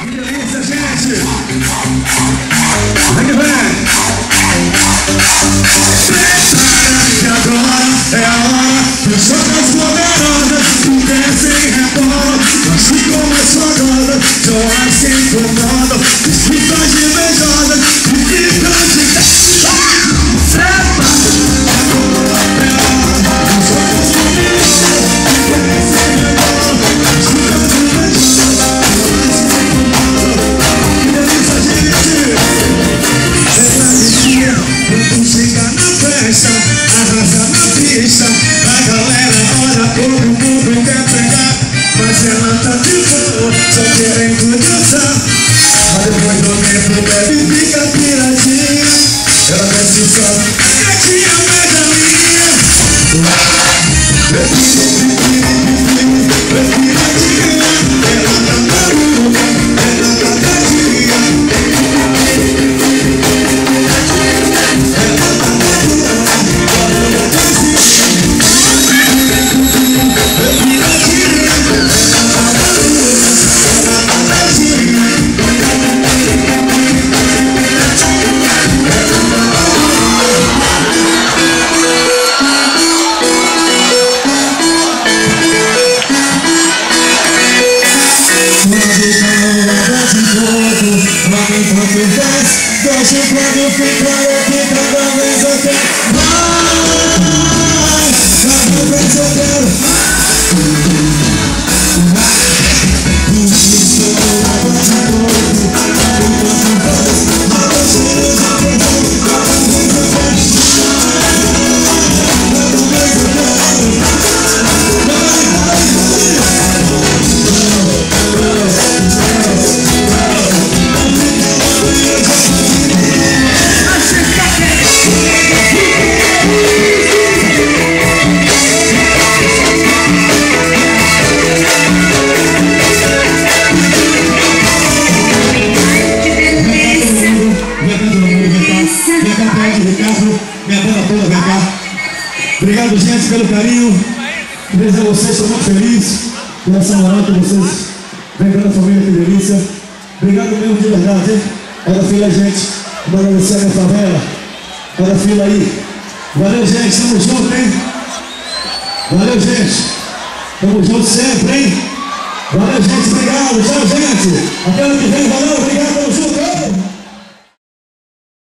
Que delícia, gente! Vem que vem! Festa, arrasa na pista A galera olha, todo mundo quer pegar Mas ela tá de boa, só querendo dançar. Mas depois do tempo bebe fica piradinha. Ela desce só, gatinha medalhinha The dance, dance, dance, the dance, Obrigado, gente, pelo carinho. A vocês, estou muito feliz por essa moral que vocês vem dando a família, que delícia. Obrigado mesmo de verdade, hein? Olha a fila, gente. Vou agradecer a minha favela. Olha a fila aí. Valeu, gente, tamo junto, hein? Valeu, gente. Tamo junto sempre, hein? Valeu, gente, obrigado. Tchau, gente. Até ano que vem, valeu, obrigado.